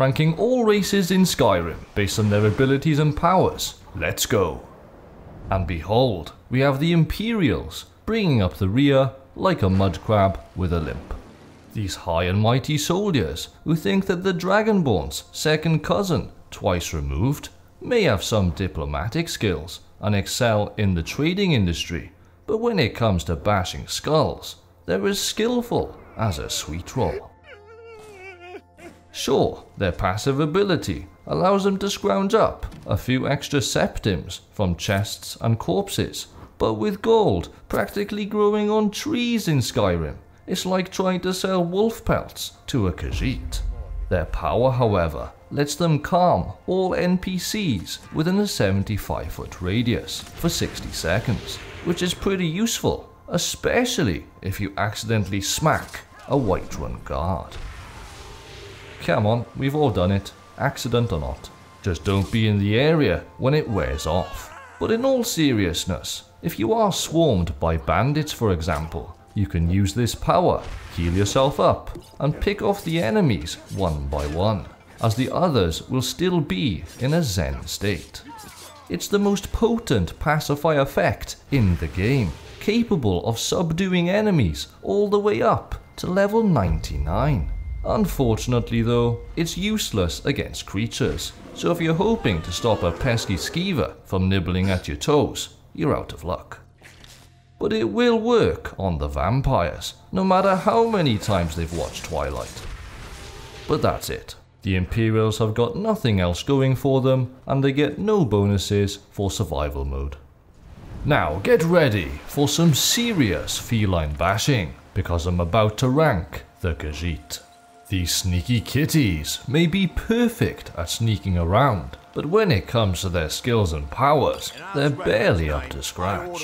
ranking all races in Skyrim based on their abilities and powers. Let's go. And behold, we have the Imperials, bringing up the rear like a mud crab with a limp. These high and mighty soldiers who think that the Dragonborn's second cousin, twice removed, may have some diplomatic skills and excel in the trading industry, but when it comes to bashing skulls, they're as skillful as a sweet roll. Sure, their passive ability allows them to scrounge up a few extra septims from chests and corpses, but with gold practically growing on trees in Skyrim, it's like trying to sell wolf pelts to a Khajiit. Their power, however, lets them calm all NPCs within a 75 foot radius for 60 seconds, which is pretty useful, especially if you accidentally smack a Whiterun guard. Come on, we've all done it, accident or not. Just don't be in the area when it wears off. But in all seriousness, if you are swarmed by bandits for example, you can use this power, heal yourself up, and pick off the enemies one by one, as the others will still be in a zen state. It's the most potent pacify effect in the game, capable of subduing enemies all the way up to level 99. Unfortunately though, it's useless against creatures, so if you're hoping to stop a pesky skeever from nibbling at your toes, you're out of luck. But it will work on the vampires, no matter how many times they've watched Twilight. But that's it. The Imperials have got nothing else going for them, and they get no bonuses for survival mode. Now get ready for some serious feline bashing, because I'm about to rank the Khajiit. These sneaky kitties may be perfect at sneaking around, but when it comes to their skills and powers, they're barely up to scratch.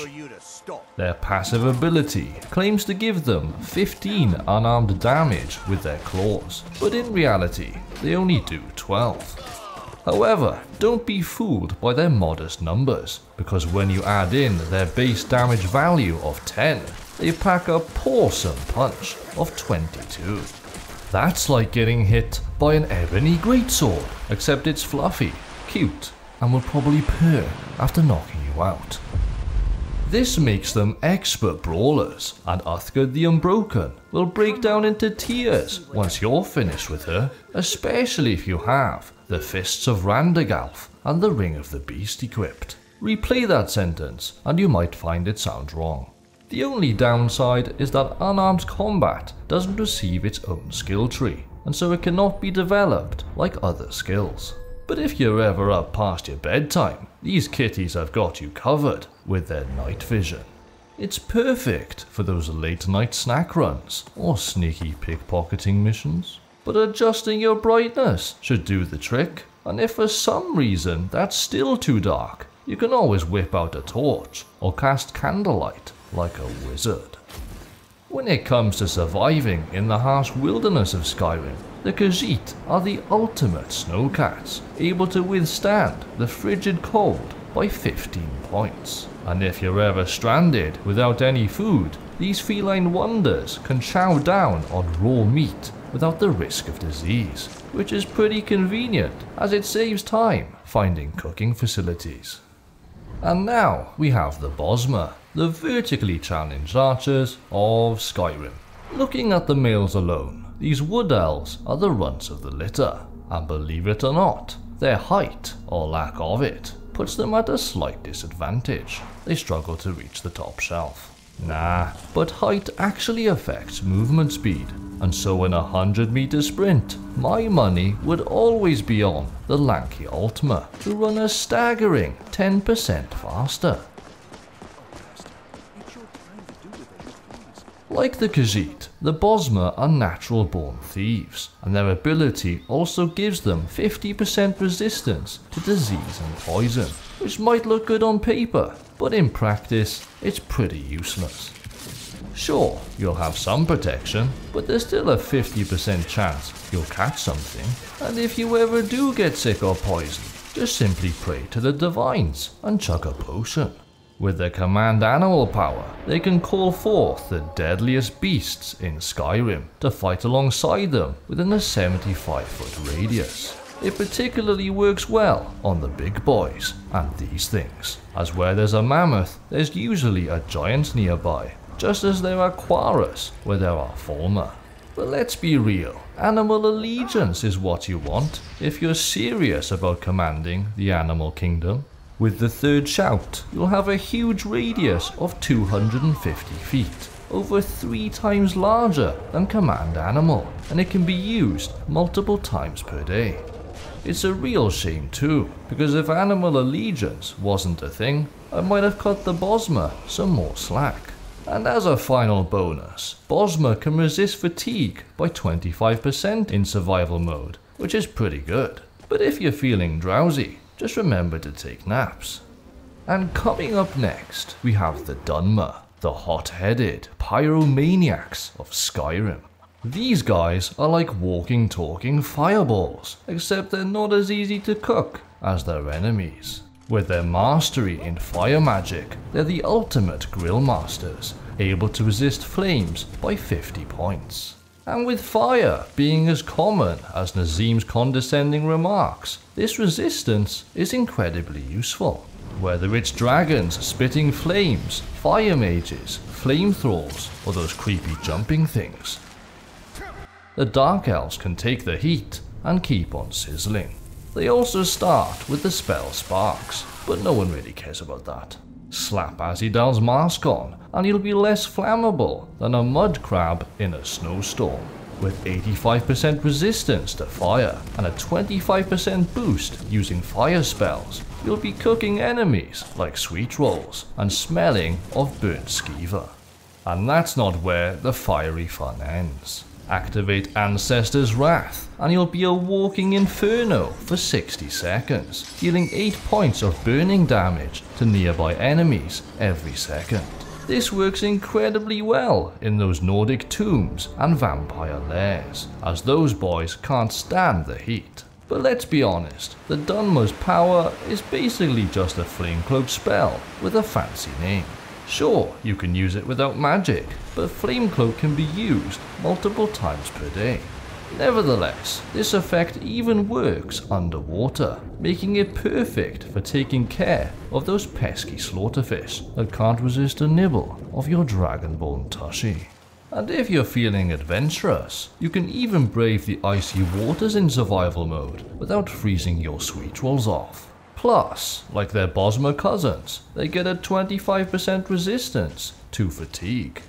Their passive ability claims to give them 15 unarmed damage with their claws, but in reality, they only do 12. However, don't be fooled by their modest numbers, because when you add in their base damage value of 10, they pack a pawsome punch of 22. That's like getting hit by an ebony greatsword, except it's fluffy, cute, and will probably purr after knocking you out. This makes them expert brawlers, and Uthgerd the Unbroken will break down into tears once you're finished with her, especially if you have the Fists of Randagulf and the Ring of the Beast equipped. Replay that sentence, and you might find it sounds wrong. The only downside is that unarmed combat doesn't receive its own skill tree, and so it cannot be developed like other skills. But if you're ever up past your bedtime, these kitties have got you covered with their night vision. It's perfect for those late night snack runs or sneaky pickpocketing missions. But adjusting your brightness should do the trick, and if for some reason that's still too dark, you can always whip out a torch or cast candlelight like a wizard. When it comes to surviving in the harsh wilderness of Skyrim, the Khajiit are the ultimate snowcats, able to withstand the frigid cold by 15 points. And if you're ever stranded without any food, these feline wonders can chow down on raw meat without the risk of disease, which is pretty convenient as it saves time finding cooking facilities. And now we have the Bosmer, the vertically challenged archers of Skyrim. Looking at the males alone, these wood elves are the runts of the litter, and believe it or not, their height, or lack of it, puts them at a slight disadvantage. They struggle to reach the top shelf. Nah, but height actually affects movement speed, and so in a 100 meter sprint, my money would always be on the lanky Altmer, who run a staggering 10% faster. Like the Khajiit, the Bosmer are natural born thieves, and their ability also gives them 50% resistance to disease and poison, which might look good on paper, but in practice, it's pretty useless. Sure, you'll have some protection, but there's still a 50% chance you'll catch something, and if you ever do get sick or poisoned, just simply pray to the divines and chug a potion. With their command animal power, they can call forth the deadliest beasts in Skyrim to fight alongside them within a 75 foot radius. It particularly works well on the big boys and these things, as where there's a mammoth, there's usually a giant nearby, just as there are chaurus where there are Falmer. But let's be real, animal allegiance is what you want if you're serious about commanding the animal kingdom. With the third shout, you'll have a huge radius of 250 feet, over three times larger than command animal, and it can be used multiple times per day. It's a real shame too, because if animal allegiance wasn't a thing, I might have cut the Bosmer some more slack. And as a final bonus, Bosmer can resist fatigue by 25% in survival mode, which is pretty good. But if you're feeling drowsy, just remember to take naps. And coming up next, we have the Dunmer, the hot-headed pyromaniacs of Skyrim. These guys are like walking talking fireballs, except they're not as easy to cook as their enemies. With their mastery in fire magic, they're the ultimate grill masters, able to resist flames by 50 points. And with fire being as common as Nazeem's condescending remarks, this resistance is incredibly useful. Whether it's dragons spitting flames, fire mages, flame thralls, or those creepy jumping things, the Dark Elves can take the heat and keep on sizzling. They also start with the spell Sparks, but no one really cares about that. Slap Ahzidal's mask on, and you'll be less flammable than a mud crab in a snowstorm. With 85% resistance to fire and a 25% boost using fire spells, you'll be cooking enemies like sweet rolls and smelling of burnt skeever. And that's not where the fiery fun ends. Activate Ancestor's Wrath, and you'll be a walking inferno for 60 seconds, dealing 8 points of burning damage to nearby enemies every second. This works incredibly well in those Nordic tombs and vampire lairs, as those boys can't stand the heat. But let's be honest, the Dunmer's power is basically just a Flamecloak spell with a fancy name. Sure, you can use it without magic, but Flame Cloak can be used multiple times per day. Nevertheless, this effect even works underwater, making it perfect for taking care of those pesky slaughterfish that can't resist a nibble of your Dragonborn tushy. And if you're feeling adventurous, you can even brave the icy waters in survival mode without freezing your sweet rolls off. Plus, like their Bosmer cousins, they get a 25% resistance to fatigue.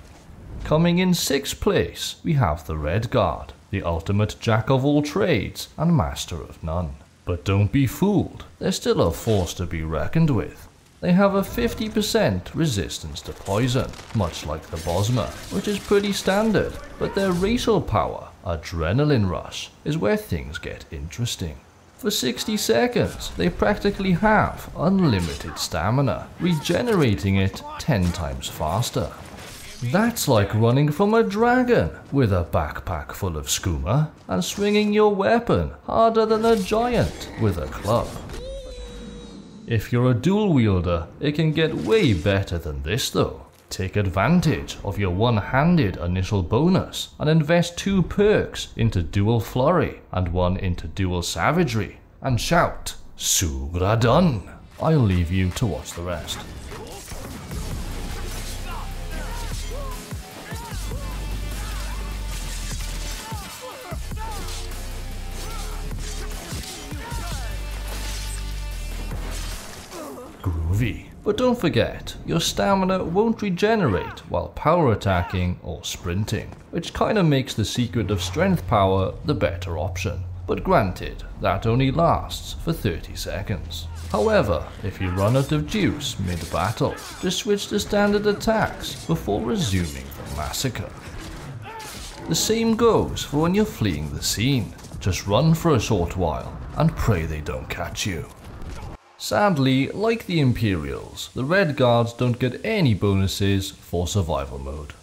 Coming in 6th place, we have the Redguard, the ultimate jack of all trades and master of none. But don't be fooled, they're still a force to be reckoned with. They have a 50% resistance to poison, much like the Bosmer, which is pretty standard, but their racial power, Adrenaline Rush, is where things get interesting. For 60 seconds, they practically have unlimited stamina, regenerating it 10 times faster. That's like running from a dragon with a backpack full of skooma and swinging your weapon harder than a giant with a club. If you're a dual wielder, it can get way better than this though. Take advantage of your one-handed initial bonus and invest two perks into Dual Flurry and one into Dual Savagery and shout, Su Grah Dun. I'll leave you to watch the rest. Groovy. But don't forget, your stamina won't regenerate while power attacking or sprinting, which kinda makes the secret of strength power the better option. But granted, that only lasts for 30 seconds. However, if you run out of juice mid-battle, just switch to standard attacks before resuming the massacre. The same goes for when you're fleeing the scene. Just run for a short while and pray they don't catch you. Sadly, like the Imperials, the Redguards don't get any bonuses for survival mode.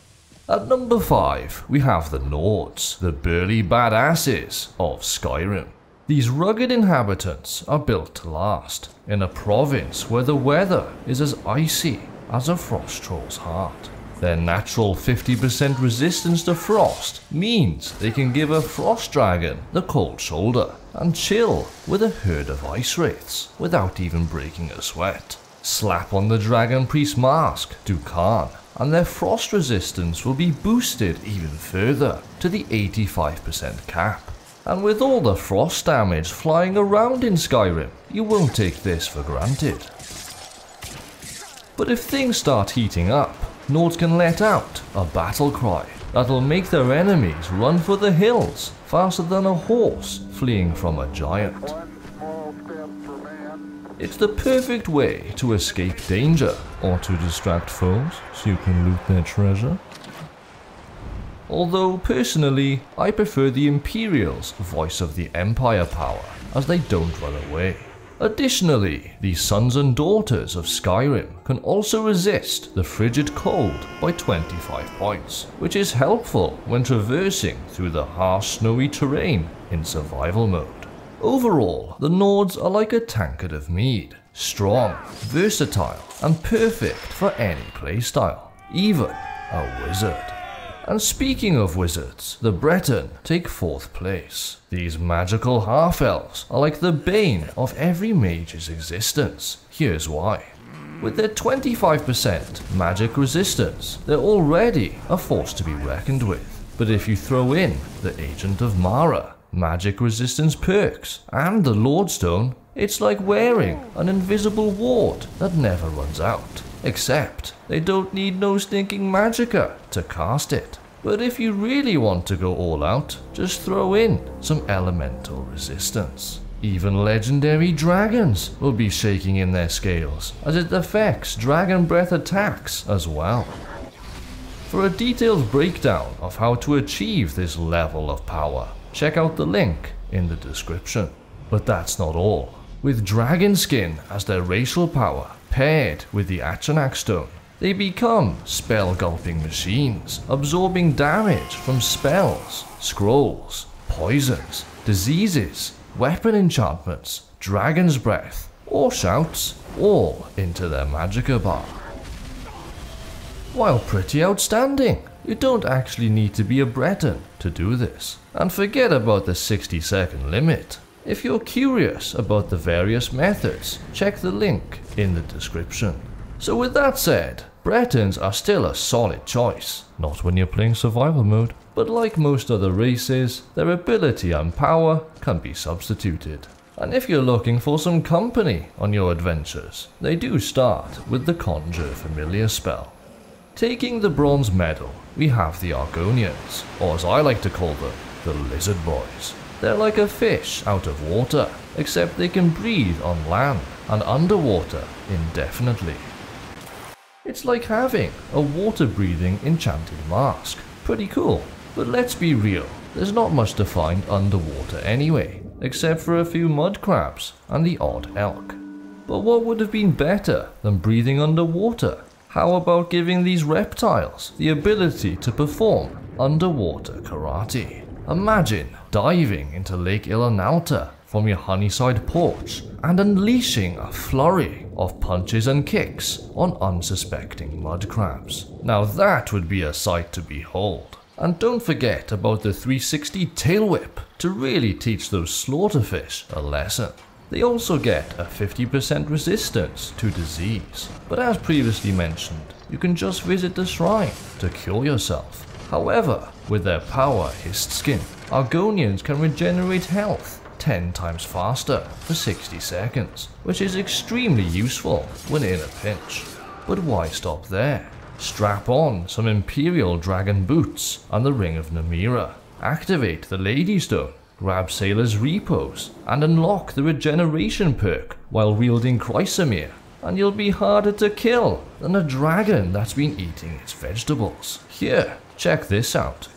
At number 5, we have the Nords, the burly badasses of Skyrim. These rugged inhabitants are built to last, in a province where the weather is as icy as a frost troll's heart. Their natural 50% resistance to frost means they can give a frost dragon the cold shoulder and chill with a herd of ice wraiths without even breaking a sweat. Slap on the dragon priest mask, Dukaan, and their frost resistance will be boosted even further to the 85% cap. And with all the frost damage flying around in Skyrim, you won't take this for granted. But if things start heating up, Nords can let out a battle cry that'll make their enemies run for the hills faster than a horse fleeing from a giant. It's the perfect way to escape danger or to distract foes so you can loot their treasure. Although personally, I prefer the Imperial's voice of the Empire power as they don't run away. Additionally, the sons and daughters of Skyrim can also resist the frigid cold by 25 points, which is helpful when traversing through the harsh snowy terrain in survival mode. Overall, the Nords are like a tankard of mead, strong, versatile, and perfect for any playstyle, even a wizard. And speaking of wizards, the Breton take fourth place. These magical half-elves are like the bane of every mage's existence. Here's why. With their 25% magic resistance, they're already a force to be reckoned with. But if you throw in the Agent of Mara, magic resistance perks, and the Lord Stone, it's like wearing an invisible ward that never runs out. Except they don't need no stinking magicka to cast it. But if you really want to go all out, just throw in some elemental resistance. Even legendary dragons will be shaking in their scales, as it affects dragon breath attacks as well. For a detailed breakdown of how to achieve this level of power, check out the link in the description. But that's not all. With dragon skin as their racial power, paired with the Atronach stone, they become spell gulping machines, absorbing damage from spells, scrolls, poisons, diseases, weapon enchantments, dragon's breath, or shouts, all into their magicka bar. While pretty outstanding, you don't actually need to be a Breton to do this. And forget about the 60 second limit. If you're curious about the various methods, check the link in the description. So with that said, Bretons are still a solid choice, not when you're playing survival mode, but like most other races, their ability and power can be substituted. And if you're looking for some company on your adventures, they do start with the Conjure Familiar spell. Taking the bronze medal, we have the Argonians, or as I like to call them, the Lizard Boys. They're like a fish out of water, except they can breathe on land and underwater indefinitely. It's like having a water breathing enchanted mask. Pretty cool. But let's be real, there's not much to find underwater anyway, except for a few mud crabs and the odd elk. But what would have been better than breathing underwater? How about giving these reptiles the ability to perform underwater karate? Imagine diving into Lake Ilinalta from your Honeyside porch and unleashing a flurry of punches and kicks on unsuspecting mud crabs. Now that would be a sight to behold. And don't forget about the 360 tail whip to really teach those slaughterfish a lesson. They also get a 50% resistance to disease, but as previously mentioned, you can just visit the shrine to cure yourself. However, with their power Histskin, Argonians can regenerate health 10 times faster for 60 seconds, which is extremely useful when in a pinch. But why stop there? Strap on some Imperial Dragon boots and the Ring of Namira. Activate the Lady Stone, grab Sailor's Repose, and unlock the Regeneration perk while wielding Chrysamere, and you'll be harder to kill than a dragon that's been eating its vegetables. Here, check this out.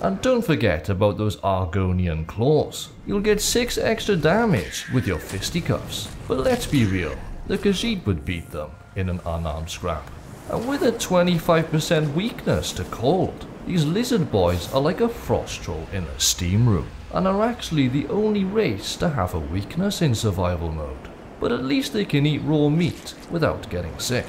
And don't forget about those Argonian claws. You'll get 6 extra damage with your fisticuffs. But let's be real, the Khajiit would beat them in an unarmed scrap. And with a 25% weakness to cold, these lizard boys are like a frost troll in a steam room, and are actually the only race to have a weakness in survival mode. but at least they can eat raw meat without getting sick.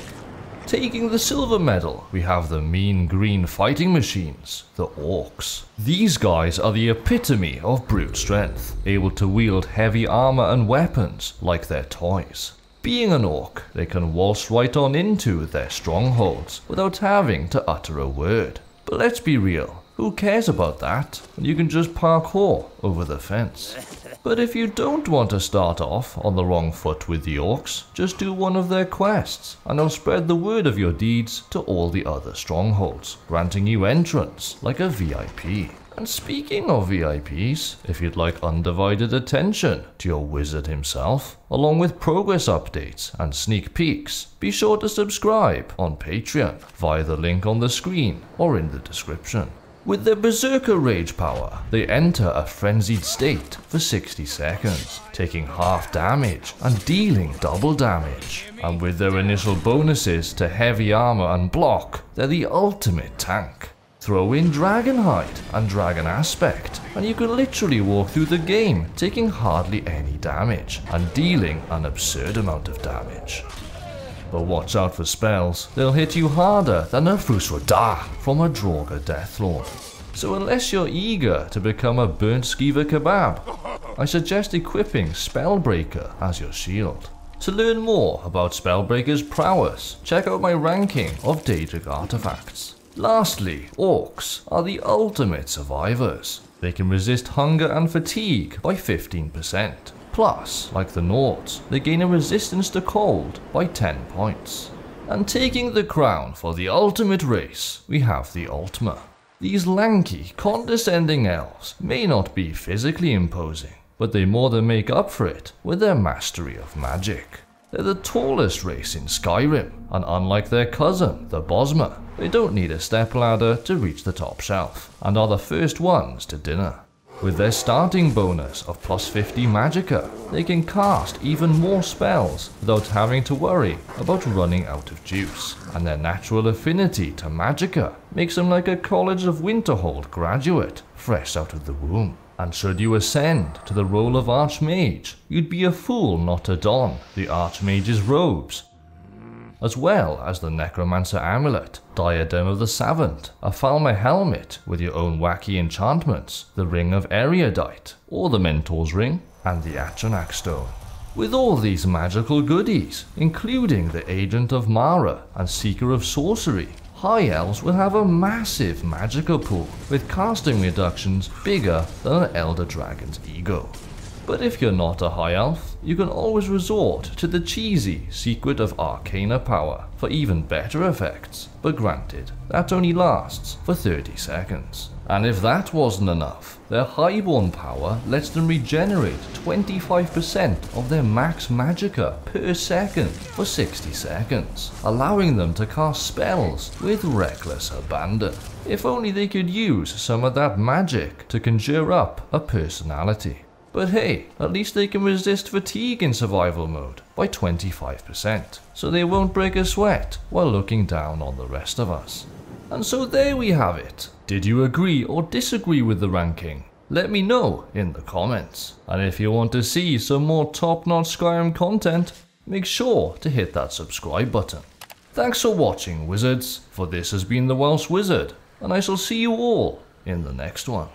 Taking the silver medal, we have the mean green fighting machines, the Orcs. These guys are the epitome of brute strength, able to wield heavy armor and weapons like their toys. Being an orc, they can waltz right on into their strongholds without having to utter a word. But let's be real, who cares about that you can just parkour over the fence? But if you don't want to start off on the wrong foot with the orcs, just do one of their quests, and they'll spread the word of your deeds to all the other strongholds, granting you entrance like a VIP. And speaking of VIPs, if you'd like undivided attention to your wizard himself, along with progress updates and sneak peeks, be sure to subscribe on Patreon via the link on the screen or in the description. With their Berserker Rage power, they enter a frenzied state for 60 seconds, taking half damage and dealing double damage. And with their initial bonuses to heavy armor and block, they're the ultimate tank. Throw in Dragon Hide and Dragon Aspect, and you can literally walk through the game taking hardly any damage and dealing an absurd amount of damage. But watch out for spells, they'll hit you harder than a Fus Ro Dah from a Draugr Deathlord. So unless you're eager to become a burnt skeever kebab, I suggest equipping Spellbreaker as your shield. To learn more about Spellbreaker's prowess, check out my ranking of Daedric artifacts. Lastly, orcs are the ultimate survivors. They can resist hunger and fatigue by 15%. Plus, like the Nords, they gain a resistance to cold by 10 points. And taking the crown for the ultimate race, we have the Altmer. These lanky, condescending elves may not be physically imposing, but they more than make up for it with their mastery of magic. They're the tallest race in Skyrim, and unlike their cousin, the Bosmer, they don't need a stepladder to reach the top shelf, and are the first ones to dinner. With their starting bonus of plus 50 magicka, they can cast even more spells without having to worry about running out of juice, and their natural affinity to magicka makes them like a College of Winterhold graduate, fresh out of the womb. And should you ascend to the role of Archmage, you'd be a fool not to don the Archmage's robes as well as the Necromancer Amulet, Diadem of the Savant, a Falmer helmet with your own wacky enchantments, the Ring of Erudite, or the Mentor's Ring, and the Atronach Stone. With all these magical goodies, including the Agent of Mara and Seeker of Sorcery, High Elves will have a massive magical pool with casting reductions bigger than an Elder Dragon's ego. But if you're not a high elf, you can always resort to the cheesy Secret of Arcana power for even better effects, but granted, that only lasts for 30 seconds. And if that wasn't enough, their Highborn power lets them regenerate 25% of their max magicka per second for 60 seconds, allowing them to cast spells with reckless abandon. If only they could use some of that magic to conjure up a personality. But hey, at least they can resist fatigue in survival mode by 25%, so they won't break a sweat while looking down on the rest of us. And so there we have it. Did you agree or disagree with the ranking? Let me know in the comments. And if you want to see some more top-notch Skyrim content, make sure to hit that subscribe button. Thanks for watching, wizards, for this has been the Welsh Wizard, and I shall see you all in the next one.